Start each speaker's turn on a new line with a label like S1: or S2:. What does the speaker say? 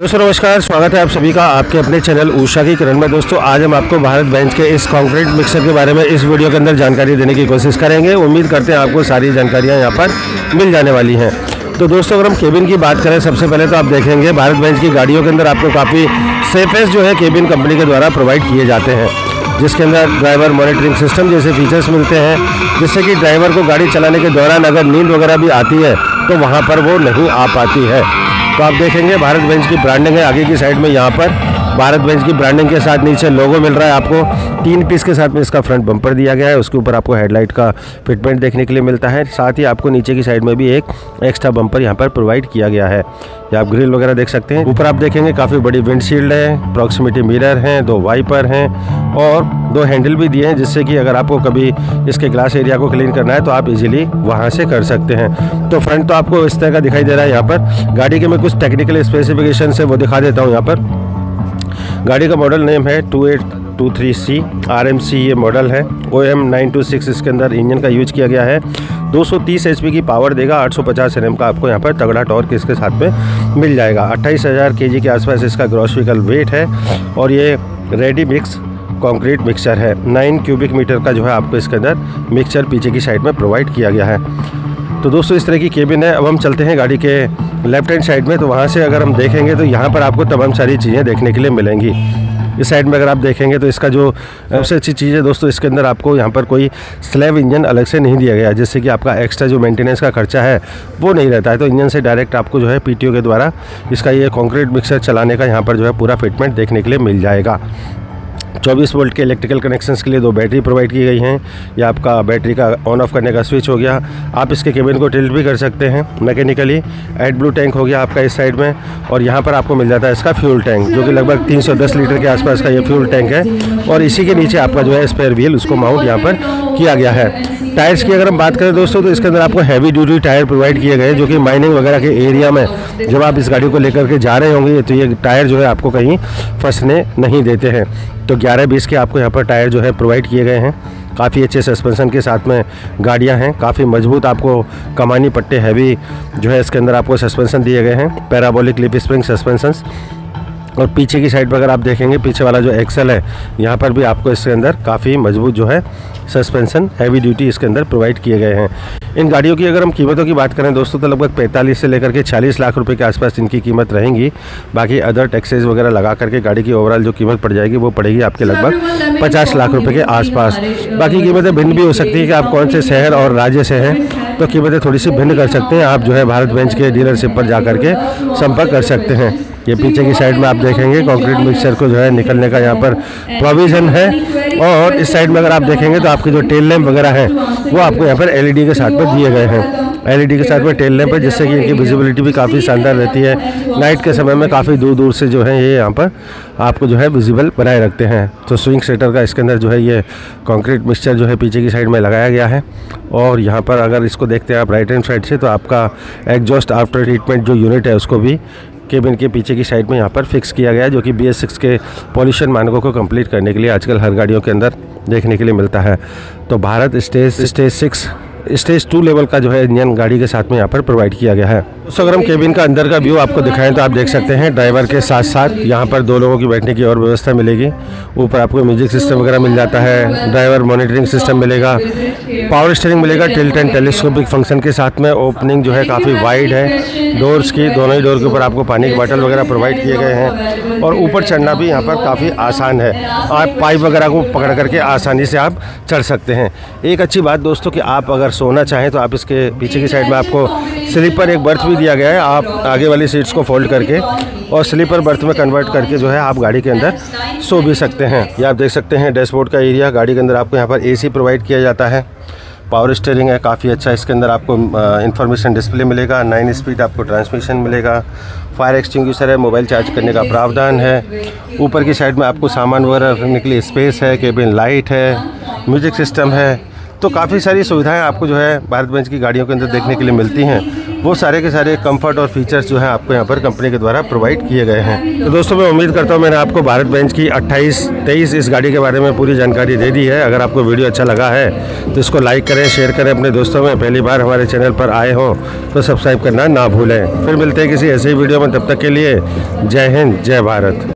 S1: दोस्तों, नमस्कार, स्वागत है आप सभी का आपके अपने चैनल ऊषा की किरण में। दोस्तों, आज हम आपको भारत बेंच के इस कंक्रीट मिक्सर के बारे में इस वीडियो के अंदर जानकारी देने की कोशिश करेंगे। उम्मीद करते हैं आपको सारी जानकारियाँ यहाँ पर मिल जाने वाली हैं। तो दोस्तों, अगर हम केबिन की बात करें, सबसे पहले तो आप देखेंगे, भारत बेंच की गाड़ियों के अंदर आपको काफ़ी सेफेस्ट जो है केबिन कंपनी के द्वारा प्रोवाइड किए जाते हैं, जिसके अंदर ड्राइवर मॉनिटरिंग सिस्टम जैसे फीचर्स मिलते हैं, जिससे कि ड्राइवर को गाड़ी चलाने के दौरान अगर नींद वगैरह भी आती है तो वहाँ पर वो नहीं आ पाती है। तो आप देखेंगे भारत बेंच की ब्रांडिंग है आगे की साइड में यहाँ पर। भारत बेंच की ब्रांडिंग के साथ नीचे लोगो मिल रहा है आपको। तीन पीस के साथ में इसका फ्रंट बम्पर दिया गया है। उसके ऊपर आपको हेडलाइट का फिटमेंट देखने के लिए मिलता है। साथ ही आपको नीचे की साइड में भी एक एक्स्ट्रा बम्पर यहाँ पर प्रोवाइड किया गया है। या आप ग्रिल वगैरह देख सकते हैं। ऊपर आप देखेंगे काफ़ी बड़ी विंडशील्ड है प्रॉक्सिमिटी मिरर हैं, दो वाइपर हैं और दो हैंडल भी दिए हैं, जिससे कि अगर आपको कभी इसके ग्लास एरिया को क्लीन करना है तो आप इजीली वहाँ से कर सकते हैं। तो फ्रंट तो आपको इस तरह का दिखाई दे रहा है यहाँ पर। गाड़ी के मैं कुछ टेक्निकल स्पेसिफिकेशन है, वो दिखा देता हूँ यहाँ पर। गाड़ी का मॉडल नेम है two eight two three C R M C ये मॉडल है। O M nine two six इसके अंदर इंजन का यूज़ किया गया है। 230 एचपी की पावर देगा 850 एम का आपको यहाँ पर तगड़ा टॉर्क इसके साथ में मिल जाएगा। अट्ठाईस हज़ार के के आसपास इसका ग्रॉस व्हीकल वेट है और ये रेडी मिक्स कंक्रीट मिक्सचर है। नाइन क्यूबिक मीटर का जो है आपको इसके अंदर मिक्सचर पीछे की साइड में प्रोवाइड किया गया है। तो दोस्तों, इस तरह की केबिन है। अब हम चलते हैं गाड़ी के लेफ़्ट हैंड साइड में। तो वहाँ से अगर हम देखेंगे तो यहाँ पर आपको तमाम सारी चीज़ें देखने के लिए मिलेंगी। इस साइड में अगर आप देखेंगे तो इसका जो सबसे अच्छी चीज़ है दोस्तों, इसके अंदर आपको यहाँ पर कोई स्लैब इंजन अलग से नहीं दिया गया जिससे कि आपका एक्स्ट्रा जो मेंटेनेंस का खर्चा है, वो नहीं रहता है। तो इंजन से डायरेक्ट आपको जो है पीटीओ के द्वारा इसका ये कॉन्क्रीट मिक्सर चलाने का यहाँ पर जो है पूरा फिटमेंट देखने के लिए मिल जाएगा। 24 वोल्ट के इलेक्ट्रिकल कनेक्शंस के लिए दो बैटरी प्रोवाइड की गई हैं। या आपका बैटरी का ऑन ऑफ़ करने का स्विच हो गया। आप इसके केबिन को टिल्ट भी कर सकते हैं मैकेनिकली। एड ब्लू टैंक हो गया आपका इस साइड में और यहाँ पर आपको मिल जाता है इसका फ्यूल टैंक, जो कि लगभग 310 लीटर के आसपास का ये फ्यूल टैंक है। और इसी के नीचे आपका जो है स्पेयर व्हील, उसको माउंट यहाँ पर किया गया है। टायर्स की अगर हम बात करें दोस्तों तो इसके अंदर आपको हैवी ड्यूटी टायर प्रोवाइड किए गए जो कि माइनिंग वगैरह के एरिया में जब आप इस गाड़ी को लेकर के जा रहे होंगे तो ये टायर जो है आपको कहीं फंसने नहीं देते हैं। तो ग्यारह बीस के आपको यहाँ पर टायर जो है प्रोवाइड किए गए हैं। काफ़ी अच्छे सस्पेंसन के साथ में गाड़ियाँ हैं, काफ़ी मज़बूत आपको कमानी पट्टे हैवी जो है इसके अंदर आपको सस्पेंसन दिए गए हैं। पैराबोलिक लिप स्प्रिंग सस्पेंसन्स और पीछे की साइड पर अगर आप देखेंगे पीछे वाला जो एक्सल है यहाँ पर भी आपको इसके अंदर काफ़ी मज़बूत जो है सस्पेंशन हैवी ड्यूटी इसके अंदर प्रोवाइड किए गए हैं। इन गाड़ियों की अगर हम कीमतों की बात करें दोस्तों तो लगभग 45 से लेकर के 40 लाख रुपए के आसपास इनकी कीमत रहेंगी। बाकी अदर टैक्सेज वगैरह लगा करके गाड़ी की ओवरऑल जो कीमत पड़ जाएगी वो पड़ेगी आपके लगभग 50 लाख रुपए के आसपास। बाकी कीमतें भिन्न भी हो सकती है कि आप कौन से शहर और राज्य से हैं तो कीमतें थोड़ी सी भिन्न कर सकते हैं। आप जो है भारत बेंच के डीलरशिप पर जा करके संपर्क कर सकते हैं। ये पीछे की साइड में आप देखेंगे कंक्रीट मिक्सचर को जो है निकलने का यहाँ पर प्रोविज़न है। और इस साइड में अगर आप देखेंगे तो आपके जो टेल लैम्प वगैरह हैं वो आपको यहाँ पर एलईडी के साथ में दिए गए हैं। एलईडी के साथ में टेल लैम्प है जिससे कि इनकी विजिबिलिटी भी काफ़ी शानदार रहती है। नाइट के समय में काफ़ी दूर दूर से जो है ये यहाँ पर आपको जो है विजिबल बनाए रखते हैं। तो स्विंग सेटर का इसके अंदर जो है ये कंक्रीट मिक्सचर जो है पीछे की साइड में लगाया गया है। और यहाँ पर अगर इसको देखते हैं आप राइट हैंड साइड से तो आपका एग्जॉस्ट आफ्टर ट्रीटमेंट जो यूनिट है उसको भी केबिन के पीछे की साइड में यहाँ पर फिक्स किया गया है, जो कि बी के पॉल्यूशन मानकों को कंप्लीट करने के लिए आजकल हर गाड़ियों के अंदर देखने के लिए मिलता है। तो Bharat stage stage six stage two level का जो है इंजन गाड़ी के साथ में यहाँ पर प्रोवाइड किया गया है। तो अगर हम केबिन का अंदर का व्यू आपको दिखाएँ तो आप देख सकते हैं, ड्राइवर के साथ साथ यहाँ पर दो लोगों की बैठने की और व्यवस्था मिलेगी। ऊपर आपको म्यूज़िक सिस्टम वगैरह मिल जाता है, ड्राइवर मॉनिटरिंग सिस्टम मिलेगा, पावर स्टेयरिंग मिलेगा टिल्ट एंड टेलीस्कोपिक फ़ंक्शन के साथ में ओपनिंग जो है काफ़ी वाइड है। डोर्स की, दोनों ही डोर के ऊपर आपको पानी की बॉटल वगैरह प्रोवाइड किए गए हैं और ऊपर चढ़ना भी यहाँ पर काफ़ी आसान है। आप पाइप वगैरह को पकड़ करके आसानी से आप चढ़ सकते हैं। एक अच्छी बात दोस्तों कि आप अगर सोना चाहें तो आप इसके पीछे की साइड में आपको स्लीपर एक बर्थ भी दिया गया है। आप आगे वाली सीट्स को फोल्ड करके और स्लीपर बर्थ में कन्वर्ट करके जो है आप गाड़ी के अंदर सो भी सकते हैं। ये आप देख सकते हैं डैशबोर्ड का एरिया गाड़ी के अंदर आपको यहाँ पर एसी प्रोवाइड किया जाता है। पावर स्टेयरिंग है, काफ़ी अच्छा इसके अंदर आपको इन्फॉर्मेशन डिस्प्ले मिलेगा नाइन स्पीड आपको ट्रांसमिशन मिलेगा। फायर एक्सटिंग्विशर है मोबाइल चार्ज करने का प्रावधान है। ऊपर की साइड में आपको सामान वगैरह रखने के लिए स्पेस है केबिन लाइट है म्यूज़िक सिस्टम है। तो काफ़ी सारी सुविधाएँ आपको जो है भारत बेंच की गाड़ियों के अंदर देखने के लिए मिलती हैं। वो सारे के सारे कंफर्ट और फीचर्स जो है आपको यहाँ पर कंपनी के द्वारा प्रोवाइड किए गए हैं। तो दोस्तों, मैं उम्मीद करता हूँ मैंने आपको भारत बेंच की 28 23 इस गाड़ी के बारे में पूरी जानकारी दे दी है। अगर आपको वीडियो अच्छा लगा है तो इसको लाइक करें शेयर करें, अपने दोस्तों में पहली बार हमारे चैनल पर आए हों तो सब्सक्राइब करना ना भूलें। फिर मिलते हैं किसी ऐसे ही वीडियो में, तब तक के लिए जय हिंद, जय भारत।